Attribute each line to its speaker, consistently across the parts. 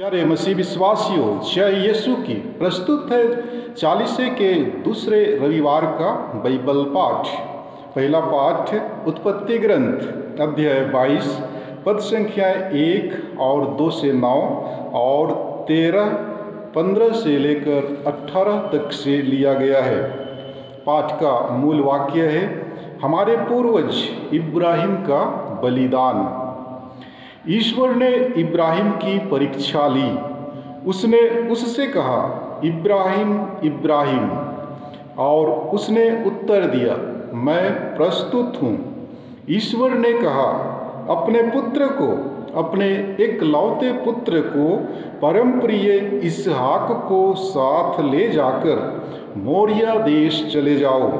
Speaker 1: प्यारे मसीह विश्वासियों, जय यीशु की। प्रस्तुत है चालीसे के दूसरे रविवार का बाइबल पाठ। पहला पाठ, उत्पत्ति ग्रंथ, अध्याय 22 पद संख्या एक और दो से नौ और तेरह, पंद्रह से लेकर अठारह तक से लिया गया है। पाठ का मूल वाक्य है, हमारे पूर्वज इब्राहिम का बलिदान। ईश्वर ने इब्राहिम की परीक्षा ली। उसने उससे कहा, इब्राहिम इब्राहिम। और उसने उत्तर दिया, मैं प्रस्तुत हूँ। ईश्वर ने कहा, अपने पुत्र को, अपने एक लौते पुत्र को परम प्रिय इसहाक को साथ ले जाकर मोरिया देश चले जाओ।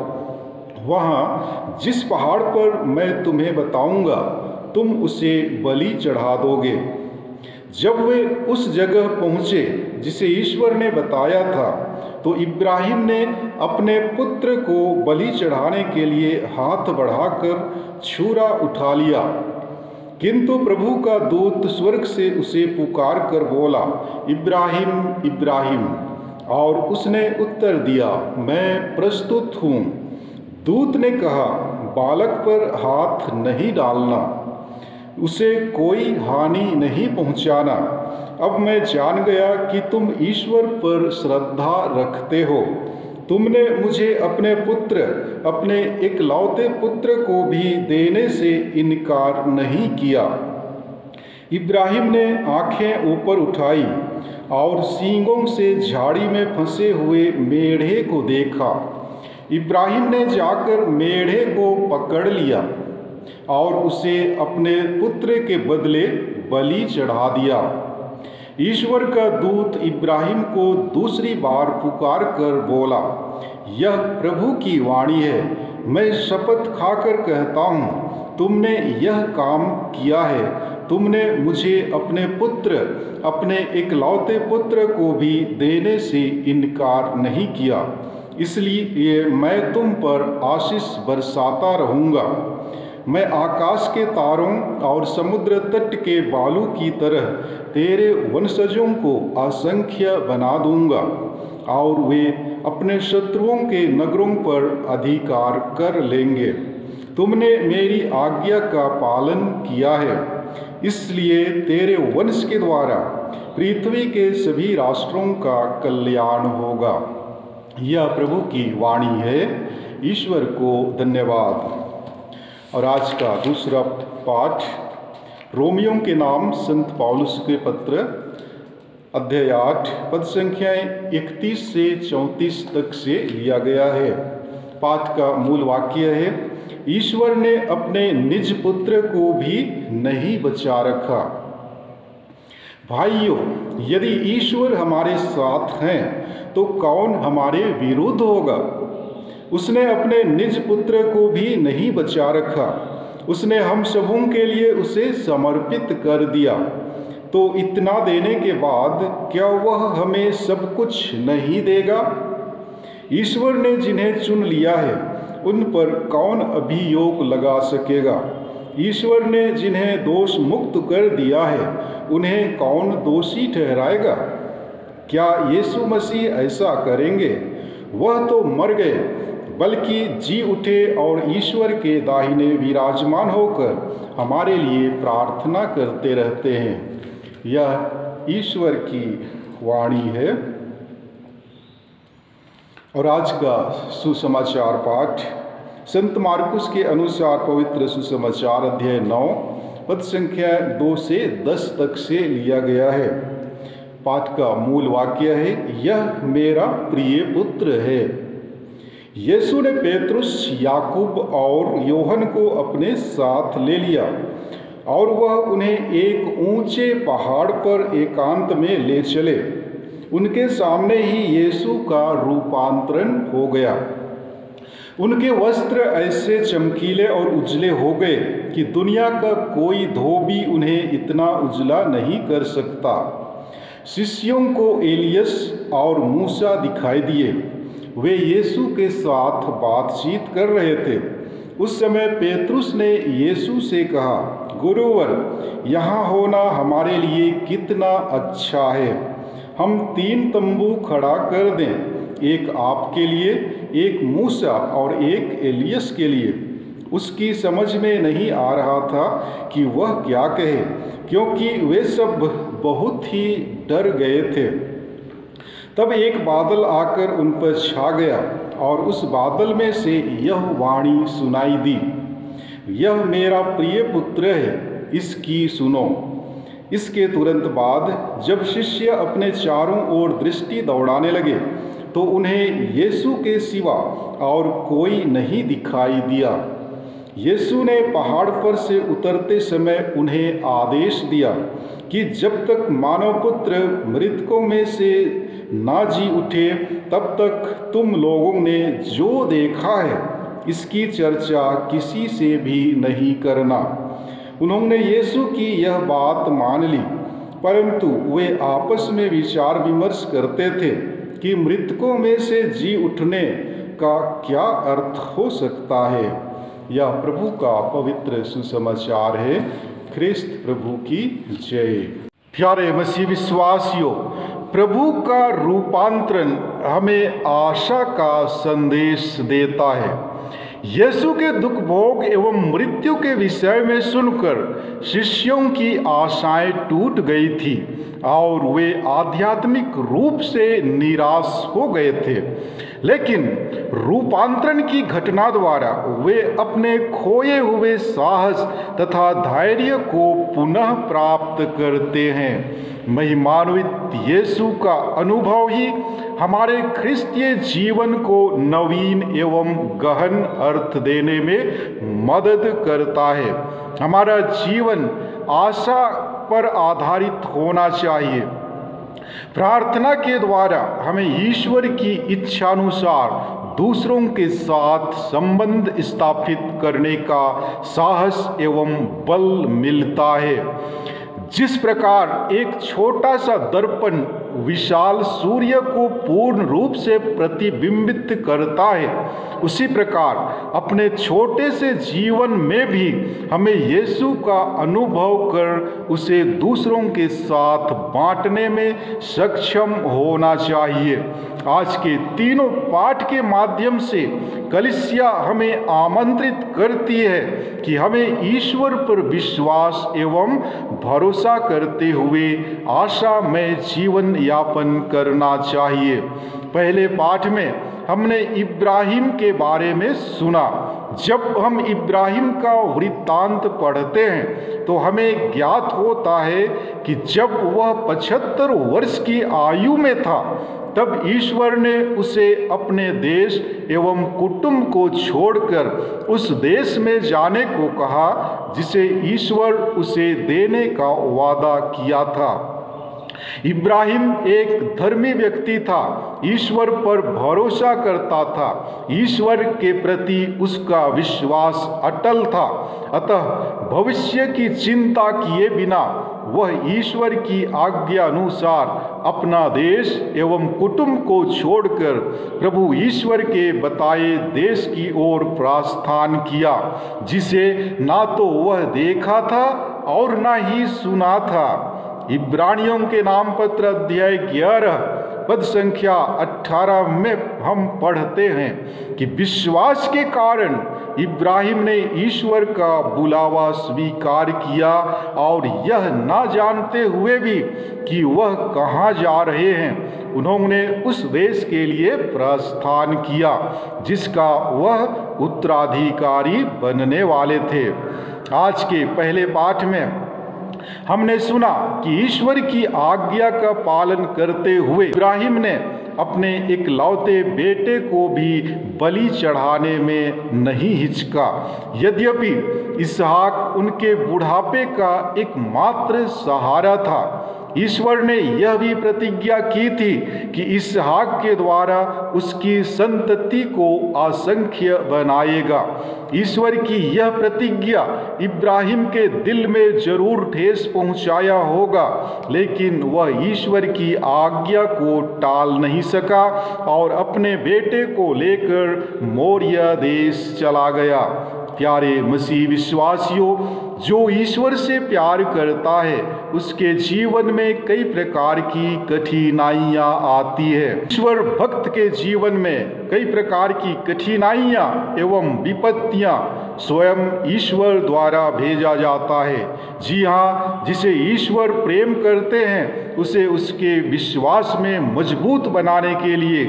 Speaker 1: वहाँ जिस पहाड़ पर मैं तुम्हें बताऊँगा तुम उसे बलि चढ़ा दोगे। जब वे उस जगह पहुँचे जिसे ईश्वर ने बताया था तो इब्राहिम ने अपने पुत्र को बलि चढ़ाने के लिए हाथ बढ़ाकर छुरा उठा लिया। किंतु प्रभु का दूत स्वर्ग से उसे पुकार कर बोला, इब्राहिम इब्राहिम। और उसने उत्तर दिया, मैं प्रस्तुत हूँ। दूत ने कहा, बालक पर हाथ नहीं डालना। उसे कोई हानि नहीं पहुंचाना। अब मैं जान गया कि तुम ईश्वर पर श्रद्धा रखते हो। तुमने मुझे अपने पुत्र, अपने इकलौते पुत्र को भी देने से इनकार नहीं किया। इब्राहिम ने आँखें ऊपर उठाई और सींगों से झाड़ी में फंसे हुए मेढ़े को देखा। इब्राहिम ने जाकर मेढ़े को पकड़ लिया। और उसे अपने पुत्र के बदले बलि चढ़ा दिया। ईश्वर का दूत इब्राहिम को दूसरी बार पुकार कर बोला, यह प्रभु की वाणी है, मैं शपथ खाकर कहता हूँ, तुमने यह काम किया है। तुमने मुझे अपने पुत्र, अपने इकलौते पुत्र को भी देने से इनकार नहीं किया, इसलिए मैं तुम पर आशीष बरसाता रहूँगा। मैं आकाश के तारों और समुद्र तट के बालू की तरह तेरे वंशजों को असंख्य बना दूँगा, और वे अपने शत्रुओं के नगरों पर अधिकार कर लेंगे। तुमने मेरी आज्ञा का पालन किया है, इसलिए तेरे वंश के द्वारा पृथ्वी के सभी राष्ट्रों का कल्याण होगा। यह प्रभु की वाणी है, ईश्वर को धन्यवाद। और आज का दूसरा पाठ रोमियो के नाम संत पौलुस के पत्र, अध्याय आठ पद संख्याएँ इकतीस से चौंतीस तक से लिया गया है। पाठ का मूल वाक्य है, ईश्वर ने अपने निज पुत्र को भी नहीं बचा रखा। भाइयों, यदि ईश्वर हमारे साथ हैं तो कौन हमारे विरुद्ध होगा? उसने अपने निज पुत्र को भी नहीं बचा रखा। उसने हम सबों के लिए उसे समर्पित कर दिया। तो इतना देने के बाद क्या वह हमें सब कुछ नहीं देगा? ईश्वर ने जिन्हें चुन लिया है, उन पर कौन अभियोग लगा सकेगा? ईश्वर ने जिन्हें दोष मुक्त कर दिया है, उन्हें कौन दोषी ठहराएगा? क्या यीशु मसीह ऐसा करेंगे? वह तो मर गए बल्कि जी उठे और ईश्वर के दाहिने विराजमान होकर हमारे लिए प्रार्थना करते रहते हैं। यह ईश्वर की वाणी है। और आज का सुसमाचार पाठ संत मार्कुस के अनुसार पवित्र सुसमाचार अध्याय नौ, पद संख्या दो से दस तक से लिया गया है। पाठ का मूल वाक्य है, यह मेरा प्रिय पुत्र है। यीशु ने पेतरुस, याकूब और योहन को अपने साथ ले लिया और वह उन्हें एक ऊँचे पहाड़ पर एकांत में ले चले। उनके सामने ही यीशु का रूपांतरण हो गया। उनके वस्त्र ऐसे चमकीले और उजले हो गए कि दुनिया का कोई धोबी उन्हें इतना उजला नहीं कर सकता। शिष्यों को एलियस और मूसा दिखाई दिए। वे यीशु के साथ बातचीत कर रहे थे। उस समय पेतरुस ने यीशु से कहा, गुरुवर, यहाँ होना हमारे लिए कितना अच्छा है। हम तीन तंबू खड़ा कर दें, एक आपके लिए, एक मूसा और एक एलियस के लिए। उसकी समझ में नहीं आ रहा था कि वह क्या कहे, क्योंकि वे सब बहुत ही डर गए थे। तब एक बादल आकर उन पर छा गया और उस बादल में से यह वाणी सुनाई दी। यह मेरा प्रिय पुत्र है, इसकी सुनो। इसके तुरंत बाद जब शिष्य अपने चारों ओर दृष्टि दौड़ाने लगे तो उन्हें यीशु के सिवा और कोई नहीं दिखाई दिया। यीशु ने पहाड़ पर से उतरते समय उन्हें आदेश दिया कि जब तक मानव पुत्र मृतकों में से ना जी उठे, तब तक तुम लोगों ने जो देखा है, इसकी चर्चा किसी से भी नहीं करना। उन्होंने यीशु की यह बात मान ली, परंतु वे आपस में विचार विमर्श करते थे कि मृतकों में से जी उठने का क्या अर्थ हो सकता है। यह प्रभु का पवित्र सुसमाचार है। ख्रिस्त प्रभु की जय। प्यारे मसीह विश्वासियों प्रभु का रूपांतरण हमें आशा का संदेश देता है। यीशु के दुख भोग एवं मृत्यु के विषय में सुनकर शिष्यों की आशाएँ टूट गई थी और वे आध्यात्मिक रूप से निराश हो गए थे। लेकिन रूपांतरण की घटना द्वारा वे अपने खोए हुए साहस तथा धैर्य को पुनः प्राप्त करते हैं। महिमान्वित यीशु का अनुभव ही हमारे ख्रिस्तीय जीवन को नवीन एवं गहन अर्थ देने में मदद करता है। हमारा जीवन आशा पर आधारित होना चाहिए। प्रार्थना के द्वारा हमें ईश्वर की इच्छानुसार दूसरों के साथ संबंध स्थापित करने का साहस एवं बल मिलता है। जिस प्रकार एक छोटा सा दर्पण विशाल सूर्य को पूर्ण रूप से प्रतिबिंबित करता है। उसी प्रकार, अपने छोटे से जीवन में भी हमें यीशु का अनुभव कर उसे दूसरों के साथ बांटने में सक्षम होना चाहिए। आज के तीनों पाठ के माध्यम से कलिसिया हमें आमंत्रित करती है कि हमें ईश्वर पर विश्वास एवं भरोसा करते हुए आशा में जीवन यापन करना चाहिए। पहले पाठ में हमने इब्राहिम के बारे में सुना। जब हम इब्राहिम का वृत्तांत पढ़ते हैं तो हमें ज्ञात होता है कि जब वह पचहत्तर वर्ष की आयु में था, तब ईश्वर ने उसे अपने देश एवं कुटुंब को छोड़कर उस देश में जाने को कहा, जिसे ईश्वर उसे देने का वादा किया था। इब्राहिम एक धर्मी व्यक्ति था, ईश्वर पर भरोसा करता था, ईश्वर के प्रति उसका विश्वास अटल था। अतः भविष्य की चिंता किए बिना वह ईश्वर की आज्ञा अनुसार अपना देश एवं कुटुंब को छोड़कर प्रभु ईश्वर के बताए देश की ओर प्रस्थान किया, जिसे ना तो वह देखा था और ना ही सुना था। इब्रानियों के नाम पत्र अध्याय ग्यारह, पद संख्या अठारह में हम पढ़ते हैं कि विश्वास के कारण इब्राहिम ने ईश्वर का बुलावा स्वीकार किया और यह ना जानते हुए भी कि वह कहाँ जा रहे हैं। उन्होंने उस देश के लिए प्रस्थान किया, जिसका वह उत्तराधिकारी बनने वाले थे। आज के पहले पाठ में हमने सुना कि ईश्वर की आज्ञा का पालन करते हुए इब्राहिम ने अपने इकलौते बेटे को भी बलि चढ़ाने में नहीं हिचका। यद्यपि इसहाक उनके बुढ़ापे का एकमात्र सहारा था ईश्वर ने यह भी प्रतिज्ञा की थी कि इसहाक के द्वारा उसकी संतति को असंख्य बनाएगा। ईश्वर की यह प्रतिज्ञा इब्राहिम के दिल में ज़रूर ठेस पहुँचाया होगा, लेकिन वह ईश्वर की आज्ञा को टाल नहीं सका और अपने बेटे को लेकर मौर्य देश चला गया। प्यारे मसीह विश्वासियों, जो ईश्वर से प्यार करता है, उसके जीवन में कई प्रकार की कठिनाइयाँ आती है। ईश्वर भक्त के जीवन में कई प्रकार की कठिनाइयाँ एवं विपत्तियाँ स्वयं ईश्वर द्वारा भेजा जाता है। जी हाँ जिसे ईश्वर प्रेम करते हैं, उसे उसके विश्वास में मज़बूत बनाने के लिए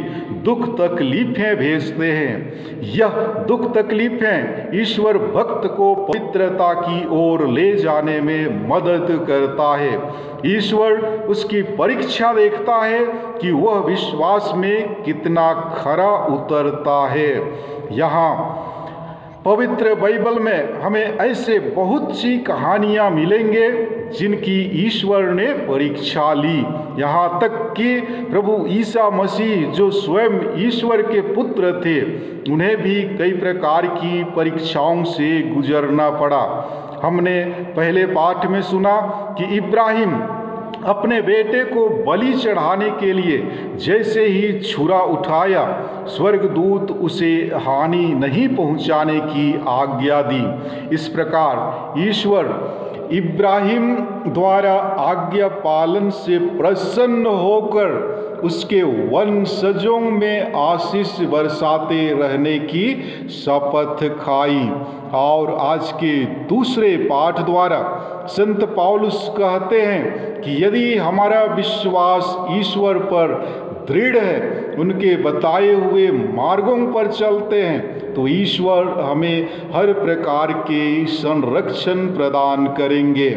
Speaker 1: दुख तकलीफें भेजते हैं। यह दुख तकलीफें ईश्वर भक्त को पवित्रता की ओर ले जाने में मदद करता है। ईश्वर उसकी परीक्षा देखता है कि वह विश्वास में कितना खरा उतरता है। यहाँ पवित्र बाइबल में हमें ऐसे बहुत सी कहानियाँ मिलेंगे जिनकी ईश्वर ने परीक्षा ली। यहाँ तक कि प्रभु ईसा मसीह जो स्वयं ईश्वर के पुत्र थे, उन्हें भी कई प्रकार की परीक्षाओं से गुजरना पड़ा। हमने पहले पाठ में सुना कि इब्राहिम अपने बेटे को बलि चढ़ाने के लिए जैसे ही छुरा उठाया, स्वर्गदूत उसे हानि नहीं पहुँचाने की आज्ञा दी। इस प्रकार ईश्वर इब्राहिम द्वारा आज्ञा पालन से प्रसन्न होकर उसके वंशजों में आशीष बरसाते रहने की शपथ खाई। और आज के दूसरे पाठ द्वारा संत पौलुस कहते हैं कि यदि हमारा विश्वास ईश्वर पर दृढ़ है, उनके बताए हुए मार्गों पर चलते हैं। तो ईश्वर हमें हर प्रकार के संरक्षण प्रदान करेंगे।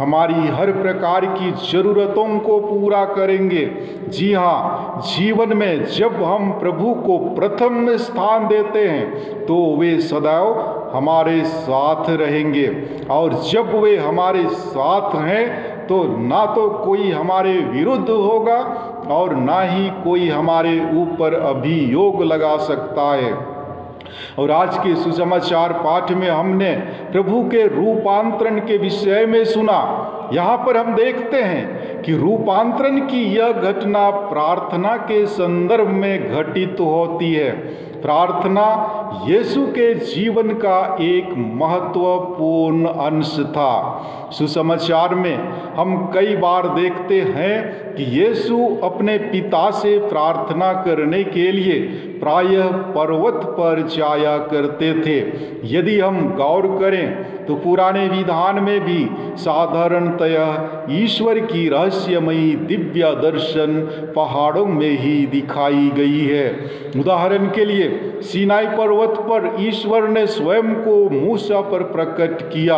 Speaker 1: हमारी हर प्रकार की ज़रूरतों को पूरा करेंगे। जी हाँ जीवन में जब हम प्रभु को प्रथम स्थान देते हैं तो वे सदैव हमारे साथ रहेंगे। और जब वे हमारे साथ हैं तो ना तो कोई हमारे विरुद्ध होगा और ना ही कोई हमारे ऊपर अभियोग लगा सकता है। और आज के सुसमाचार पाठ में हमने प्रभु के रूपांतरण के विषय में सुना। यहाँ पर हम देखते हैं कि रूपांतरण की यह घटना प्रार्थना के संदर्भ में घटित होती है। प्रार्थना यीशु के जीवन का एक महत्वपूर्ण अंश था। सुसमाचार में हम कई बार देखते हैं कि यीशु अपने पिता से प्रार्थना करने के लिए प्रायः पर्वत पर जाया करते थे। यदि हम गौर करें तो पुराने विधान में भी साधारणतया ईश्वर की रहस्यमयी दिव्य दर्शन पहाड़ों में ही दिखाई गई है। उदाहरण के लिए सीनाई पर्वत पर ईश्वर ने स्वयं को मूसा पर प्रकट किया।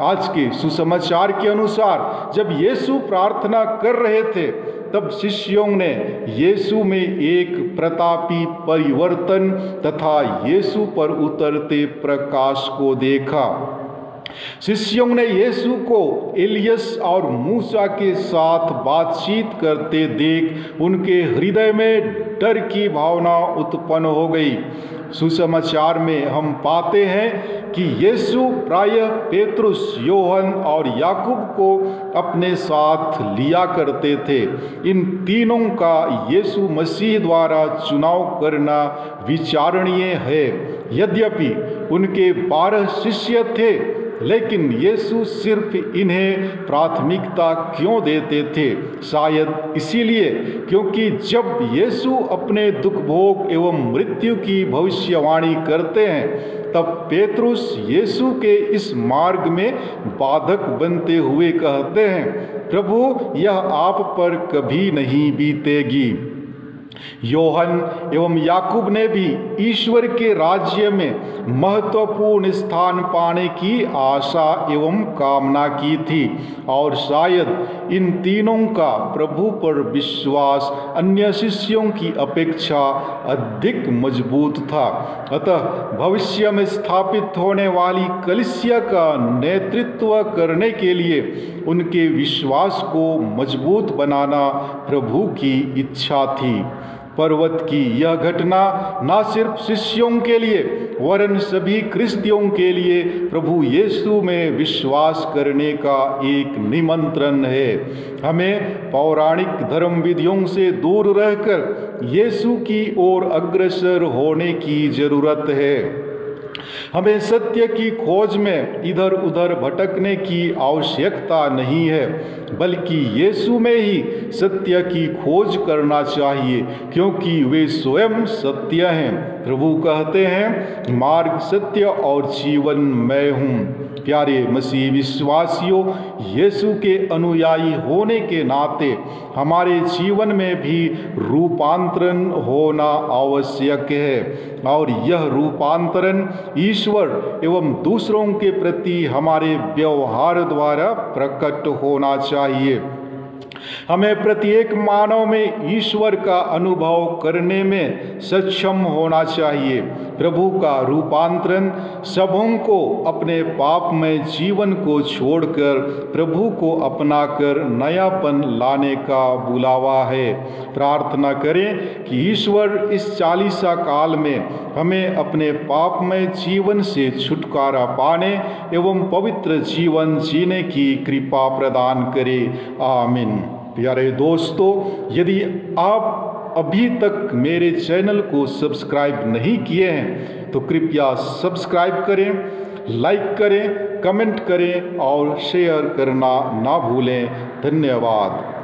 Speaker 1: आज के सुसमाचार के अनुसार, जब यीशु प्रार्थना कर रहे थे, तब शिष्यों ने यीशु में एक प्रतापी परिवर्तन तथा यीशु पर उतरते प्रकाश को देखा। शिष्यों ने यीशु को एलियस और मूसा के साथ बातचीत करते देख उनके हृदय में डर की भावना उत्पन्न हो गई। सुसमाचार में हम पाते हैं कि यीशु प्रायः पेतरुस, योहन और याकूब को अपने साथ लिया करते थे। इन तीनों का यीशु मसीह द्वारा चुनाव करना विचारणीय है। यद्यपि उनके बारह शिष्य थे लेकिन यीशु सिर्फ़ इन्हें प्राथमिकता क्यों देते थे? शायद इसीलिए क्योंकि जब यीशु अपने दुख भोग एवं मृत्यु की भविष्यवाणी करते हैं, तब पेतरुस यीशु के इस मार्ग में बाधक बनते हुए कहते हैं, प्रभु, यह आप पर कभी नहीं बीतेगी। योहन एवं याकूब ने भी ईश्वर के राज्य में महत्वपूर्ण स्थान पाने की आशा एवं कामना की थी और शायद इन तीनों का प्रभु पर विश्वास अन्य शिष्यों की अपेक्षा अधिक मज़बूत था। अतः भविष्य में स्थापित होने वाली कलिसिया का नेतृत्व करने के लिए उनके विश्वास को मज़बूत बनाना प्रभु की इच्छा थी। पर्वत की यह घटना न सिर्फ़ शिष्यों के लिए, वरन सभी क्रिस्तियों के लिए प्रभु यीशु में विश्वास करने का एक निमंत्रण है। हमें पौराणिक धर्म विधियों से दूर रहकर यीशु की ओर अग्रसर होने की ज़रूरत है। हमें सत्य की खोज में इधर उधर भटकने की आवश्यकता नहीं है, बल्कि यीशु में ही सत्य की खोज करना चाहिए, क्योंकि वे स्वयं सत्य हैं। प्रभु कहते हैं, मार्ग सत्य और जीवन मैं हूँ। प्यारे मसीह विश्वासियों, यीशु के अनुयायी होने के नाते हमारे जीवन में भी रूपांतरण होना आवश्यक है और यह रूपांतरण ईश्वर एवं दूसरों के प्रति हमारे व्यवहार द्वारा प्रकट होना चाहिए। हमें प्रत्येक मानव में ईश्वर का अनुभव करने में सक्षम होना चाहिए। प्रभु का रूपांतरण सबों को अपने पाप में जीवन को छोड़कर, प्रभु को अपनाकर नयापन लाने का बुलावा है। प्रार्थना करें कि ईश्वर इस चालीसा काल में हमें अपने पाप में जीवन से छुटकारा पाने एवं पवित्र जीवन जीने की कृपा प्रदान करे। आमीन। प्यारे दोस्तों, यदि आप अभी तक मेरे चैनल को सब्सक्राइब नहीं किए हैं तो कृपया सब्सक्राइब करें, लाइक करें, कमेंट करें और शेयर करना ना भूलें। धन्यवाद।